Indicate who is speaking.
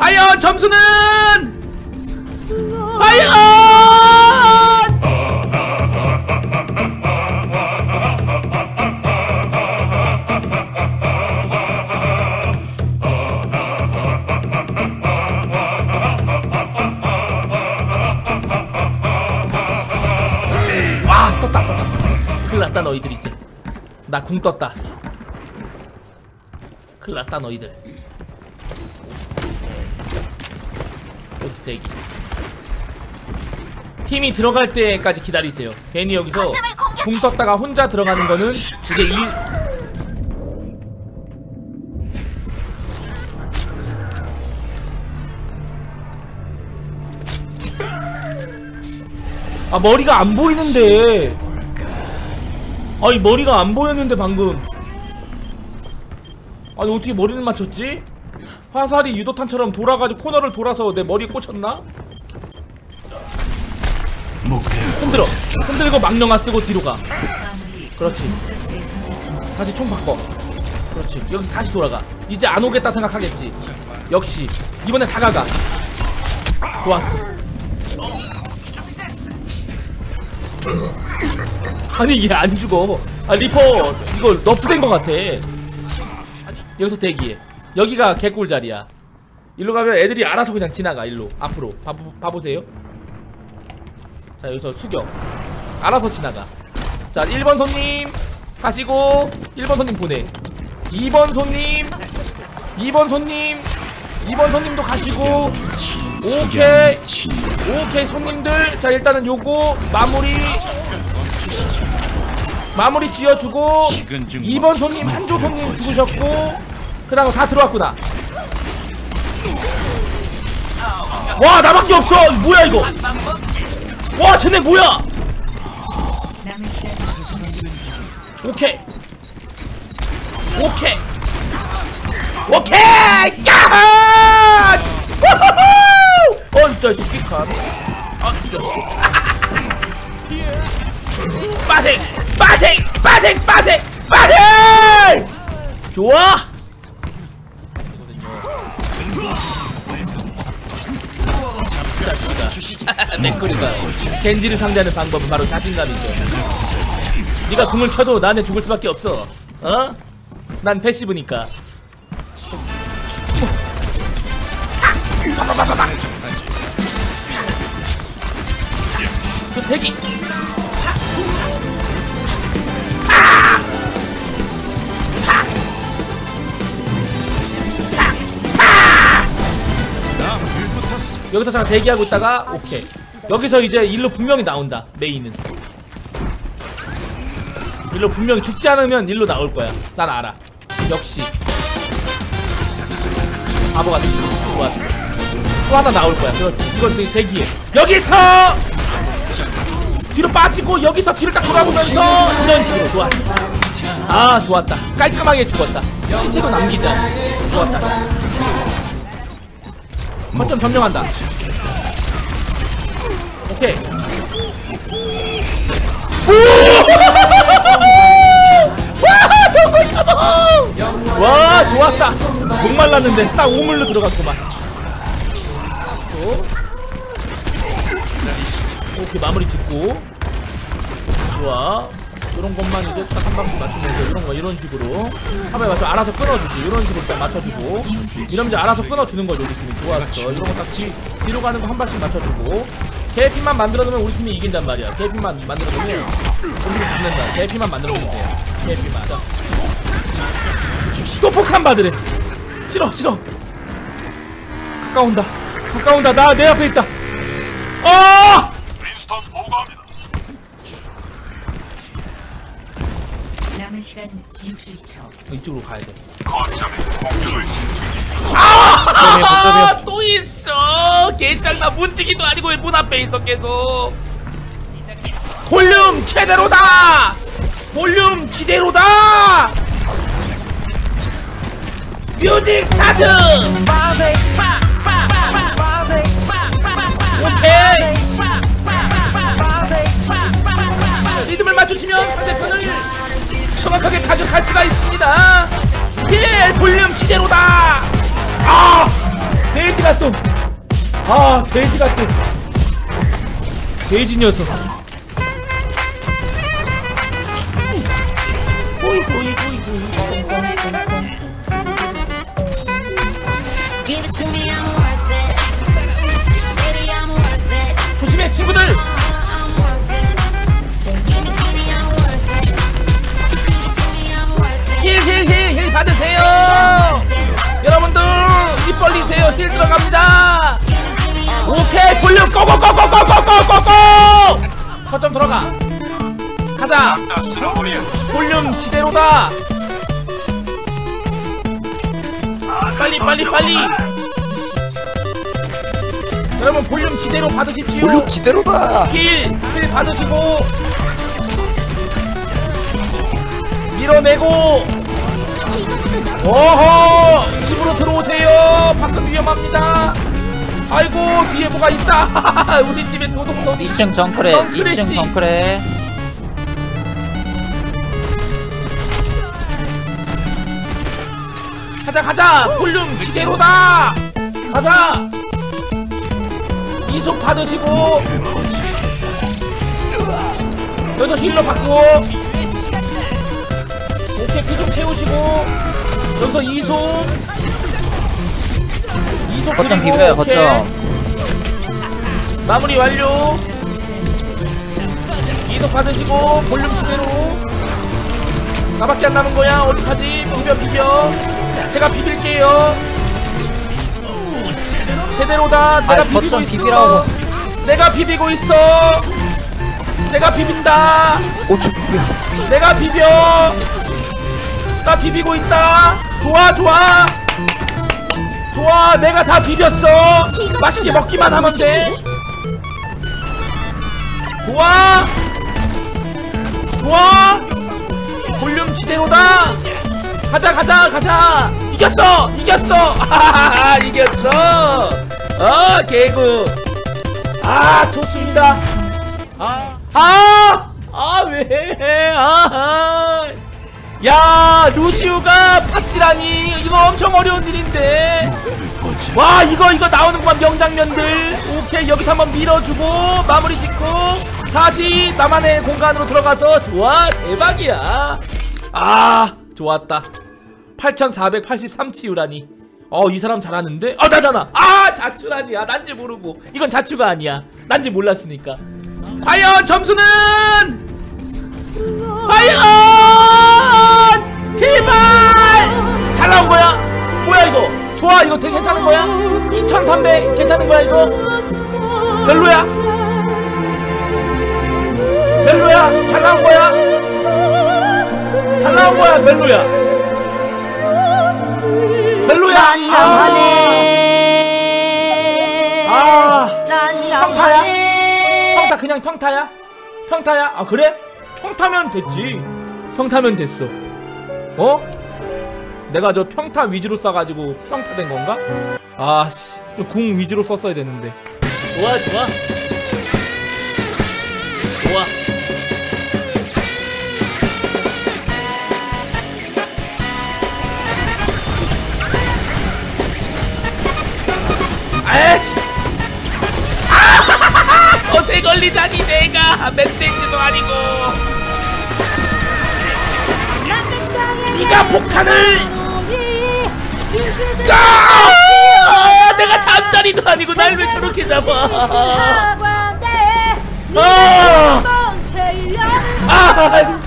Speaker 1: 과연 점수는? 과연! 와 떴다 떴다. 큰일 났다 너희들 이제. 나 궁 떴다. 큰일 났다 너희들 여기서 대기. 팀이 들어갈 때까지 기다리세요. 괜히 여기서 궁 떴다가 혼자 들어가는 거는 이게 일아 머리가 안 보이는데. 아니 머리가 안 보였는데 방금. 아니 어떻게 머리를 맞췄지? 화살이 유도탄처럼 돌아가지고 코너를 돌아서 내 머리에 꽂혔나? 흔들어. 흔들고 망령아 쓰고 뒤로 가. 그렇지. 다시 총 바꿔. 그렇지. 여기서 다시 돌아가. 이제 안 오겠다 생각하겠지. 역시. 이번에 다가가. 좋았어. 아니 얘 안 죽어. 아 리퍼 이거 너프된 것 같아. 여기서 대기해 여기가 개꿀 자리야. 일로 가면 애들이 알아서 그냥 지나가 일로. 앞으로. 봐, 봐보세요. 자 여기서 수격 알아서 지나가. 자 1번 손님 가시고 1번 손님 보내. 2번 손님 2번 손님 2번 손님도 가시고 오케이. 오케이 손님들. 자 일단은 요거 마무리. 마무리 지어주고 2번 손님 한조 손님 죽으셨고 그 다음 다 들어왔구나. 와 나밖에 없어. 뭐야 이거? 와 쟤네 뭐야? 오케이. 오케이. 오케이! 야 우후후! 어진짜 스피커 아 진짜. 빠생 빠생 빠생 빠생 빠생 좋아 자식아 맥거리가 겐지를 상대하는 방법은 바로 자신감이죠. 네가 궁을 켜도 나한테 죽을 수밖에 없어. 어? 난 패시브니까. 그 대기 여기서 잠깐 대기하고 있다가 오케이. 여기서 이제 일로 분명히 나온다 메인은. 일로 분명히 죽지 않으면 일로 나올 거야. 난 알아. 역시. 바보 같은 좋았어. 또 하나 나올 거야. 그렇지. 이건 대기해. 여기서! 뒤로 빠지고 여기서 뒤를 딱 돌아보면서 이런 식으로. 좋았어. 아 좋았다. 깔끔하게 죽었다. 시체도 남기자. 좋았다 거점 점령한다. 오케이. 와 좋았다. 목 말랐는데 딱 오물로 들어갔구만. 또. 오케이 마무리 짓고. 좋아 이런 것만 이제 딱 한 방씩 맞추면서 이런 거 이런 식으로. 한 번에 맞춰 알아서 끊어주지. 이런 식으로 딱 맞춰주고. 이러면 이제 알아서 끊어주는 거죠 우리 팀이. 좋았어 이런 거딱 뒤로 가는 거 한 발씩 맞춰주고. 개피만 만들어두면 우리 팀이 이긴단 말이야. 개피만 만들어두면 우리 팀이 잡는다. 개피만 만들어두면 돼 개피만. 자. 또 폭탄 받으래. 싫어 싫어. 가까운다. 가까운다. 나 내 앞에 있다. 아
Speaker 2: 남은 시간 60초.
Speaker 1: 이쪽으로 가야 돼
Speaker 3: 거점에 공격을
Speaker 1: 아, 또 있어. 개짱나 문지기도 아니고 왜 문 앞에 있어 계속. 볼륨 최대로다. 볼륨 지대로다. music start. 오케이. 리듬을 맞추시면 상대편을 정확하게 타격할 수가 있습니다. 예, 볼륨 지대로다. 아, 돼지가 아 돼지 같은 돼지 녀석 heal 들어갑니다. 오케이 볼륨 고고고고고고고고고 거점 들어가. 가자. 볼륨 지대로다. 빨리 빨리 빨리. 여러분 볼륨 지대로 받으십시오.
Speaker 4: 볼륨 지대로다.
Speaker 1: heal, heal 받으시고 밀어내고 오호 집으로 들어오세요. 방금 위험합니다. 아이고 뒤에 뭐가 있다. 우리 집에 도둑놈이.
Speaker 4: 2층 정크레,
Speaker 1: 어, 그랬지.
Speaker 4: 2층 정크레.
Speaker 1: 가자 가자. 볼륨 지대로다. 가자. 이속 받으시고. 여기서 힐러 받고 오케이 피좀 채우시고. 여기서 이속 이속
Speaker 4: 거점
Speaker 1: 그리고
Speaker 4: 비벼요,
Speaker 1: 오케이.
Speaker 4: 거점.
Speaker 1: 마무리 완료. 이속 받으시고 볼륨 지대로. 나밖에 안 남은 거야. 어떡하지? 비벼 비벼. 제가 비빌게요. 제대로다 내가
Speaker 4: 아이,
Speaker 1: 비비고
Speaker 4: 거점
Speaker 1: 있어.
Speaker 4: 비비라고.
Speaker 1: 내가 비비고 있어. 내가 비빈다.
Speaker 4: 고추 비벼.
Speaker 1: 내가 비벼 나 비비고 있다. 좋아 좋아. 좋아 내가 다 비볐어. 맛있게 먹기만 하면 돼. 좋아. 좋아. 볼륨 지대로다. 가자 가자 가자. 이겼어 이겼어. 하하하 이겼어. 어 개구. 아 좋습니다. 아, 아, 아, 왜, 아, 야, 루시우가 파치라니, 이거 엄청 어려운 일인데. 와, 이거, 이거 나오는구만, 명장면들. 오케이, 여기서 한번 밀어주고, 마무리 짓고, 다시 나만의 공간으로 들어가서, 좋아, 대박이야. 아, 좋았다. 8483 치유라니. 어, 이 사람 잘하는데? 아, 나잖아! 아, 자추라니야. 난지 모르고. 이건 자추가 아니야. 난지 몰랐으니까. 과연 점수는 과연 나온 거야? 뭐야 이거? 좋아 이거 되게 괜찮은 거야? 2300 괜찮은 거야 이거? 별로야? 별로야? 잘 나온 거야? 잘 나온 거야 별로야? 별로야? 아, 아 평타야? 평타 그냥 평타야? 평타야? 아 그래? 평타면 됐지. 평타면 됐어. 어? 내가 저 평타 위주로 써가지고 평타 된 건가? 아씨 궁 위주로 썼어야 되는데. 좋아 좋아. 좋아. 아이씨! 거세 걸리다니 내가. 멧돼지도 아니고. 네가 폭탄을 아! 내가 잠자리도 아니고 날 왜 저렇게 잡아 아! 아! 아!